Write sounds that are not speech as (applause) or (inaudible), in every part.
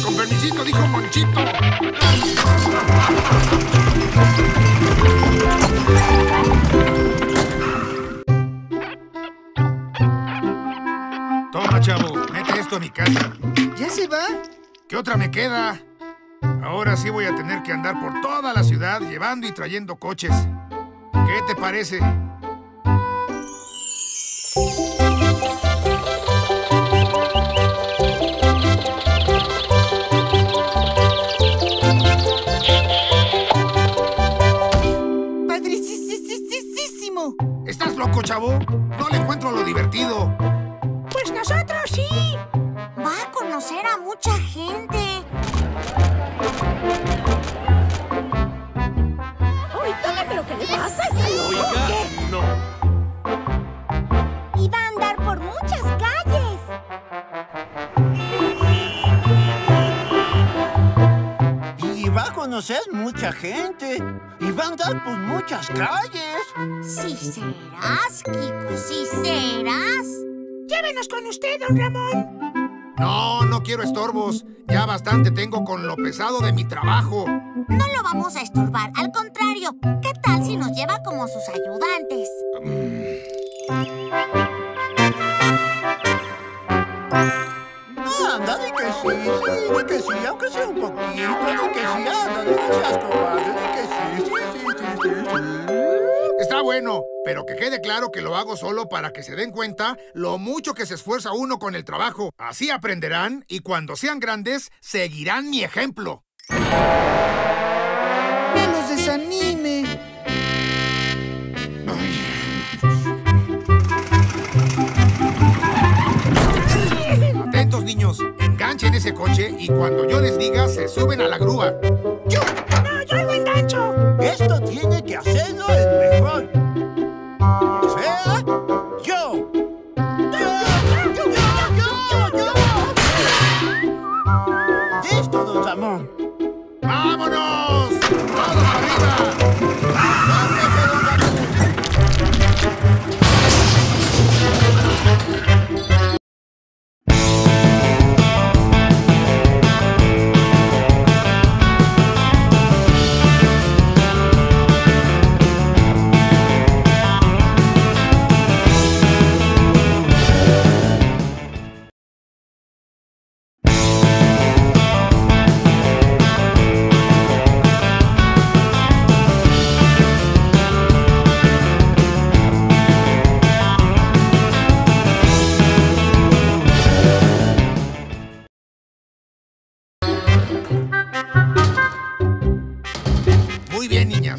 Con permisito, dijo Monchito. Toma, chavo, mete esto a mi casa. ¿Ya se va? ¿Qué otra me queda? Ahora sí voy a tener que andar por toda la ciudad llevando y trayendo coches. ¿Qué te parece? Loco, chavo? No le encuentro lo divertido. Pues nosotros sí. Va a conocer a mucha gente. Conocer mucha gente. Y va a andar por muchas calles. Sí serás, Kiko, sí serás. Llévenos con usted, don Ramón. No, no quiero estorbos. Ya bastante tengo con lo pesado de mi trabajo. No lo vamos a estorbar, al contrario. ¿Qué tal si nos lleva como sus ayudantes? Sí, sí, di que sí, aunque sea un poquito, di que sí, anda, que seas cobarde, di que sí, sí, sí, sí, sí, sí. Está bueno, pero que quede claro que lo hago solo para que se den cuenta lo mucho que se esfuerza uno con el trabajo. Así aprenderán y cuando sean grandes seguirán mi ejemplo. ¡No los desanime! Atentos niños, enganchen ese coche y cuando yo les diga se suben a la grúa.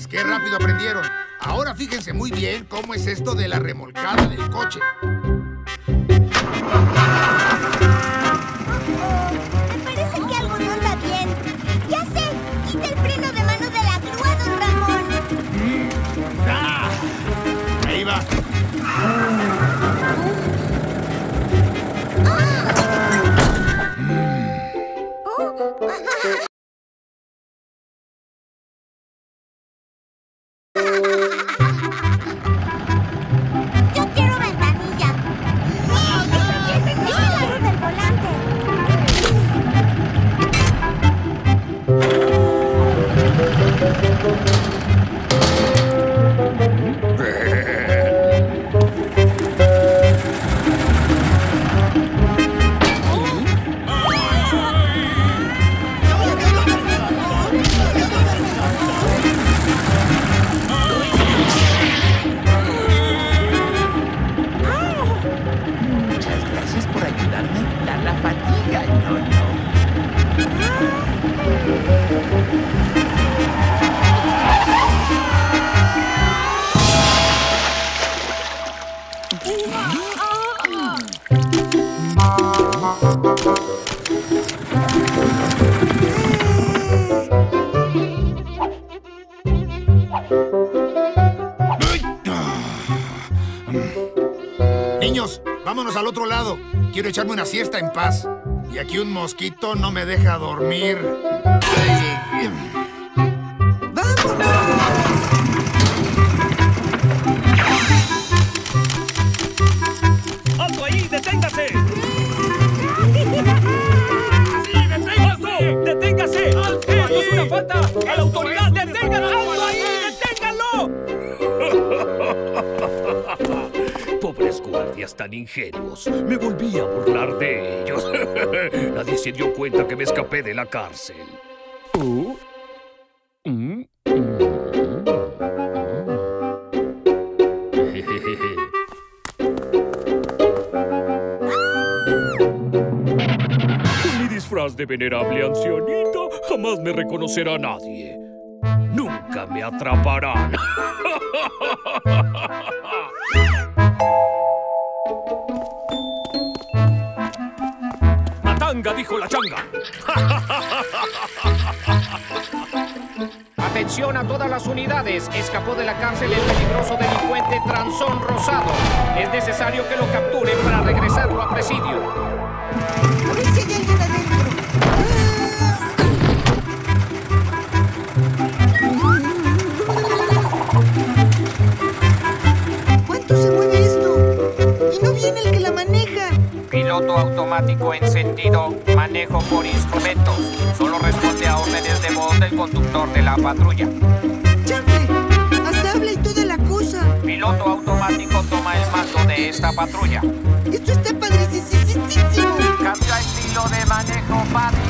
Qué rápido aprendieron. Ahora fíjense muy bien cómo es esto de la remolcada del coche. Niños, vámonos al otro lado. Quiero echarme una siesta en paz. Y aquí un mosquito no me deja dormir. Tan ingenuos. Me volví a burlar de ellos. (laughs) Nadie se dio cuenta que me escapé de la cárcel. Oh. Mm, (laughs) mi disfraz de venerable ancianita, jamás me reconocerá nadie. Nunca me atraparán. (laughs) (laughs) Atención a todas las unidades. Escapó de la cárcel el peligroso delincuente Transón Rosado. Es necesario que lo capturen para regresarlo a presidio. Patrulla. Hasta habla y toda la cosa. Piloto automático toma el mando de esta patrulla. Esto está padricísimo. Cambio a estilo de manejo padricísimo.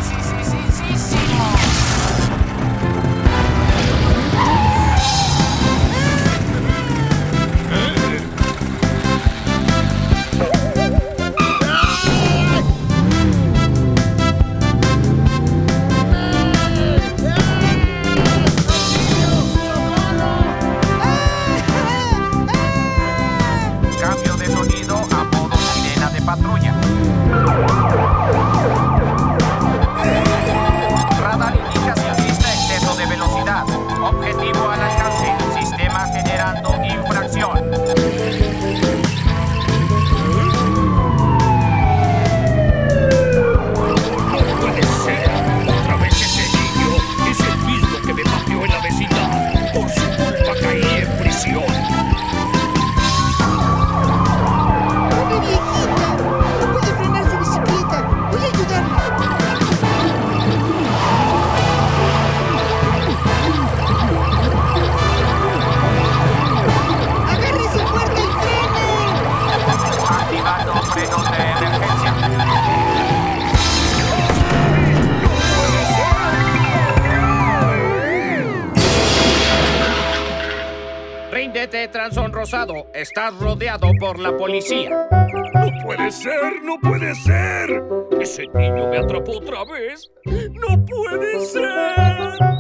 Ríndete, Transón Rosado. Estás rodeado por la policía. No puede ser, no puede ser. Ese niño me atrapó otra vez. No puede ser.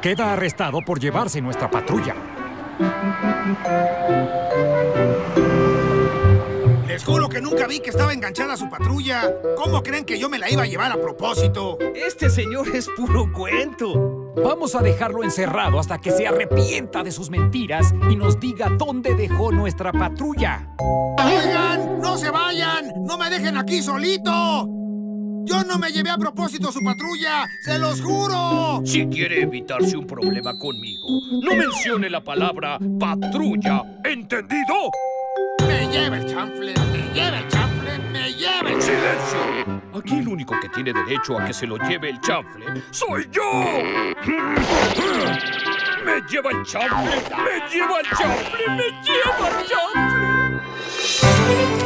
Queda arrestado por llevarse nuestra patrulla. Les juro que nunca vi que estaba enganchada a su patrulla. ¿Cómo creen que yo me la iba a llevar a propósito? Este señor es puro cuento. Vamos a dejarlo encerrado hasta que se arrepienta de sus mentiras y nos diga dónde dejó nuestra patrulla. ¡Oigan! ¡No se vayan! ¡No me dejen aquí solito! Yo no me llevé a propósito su patrulla, se los juro. Si quiere evitarse un problema conmigo, no mencione la palabra patrulla. ¿Entendido? Me lleva el chanfle, me lleva el chanfle, me lleva el ¡Silencio! Aquí el único que tiene derecho a que se lo lleve el chanfle soy yo. ¡Me lleva el chanfle! ¡Me lleva el chanfle! ¡Me lleva el chanfle!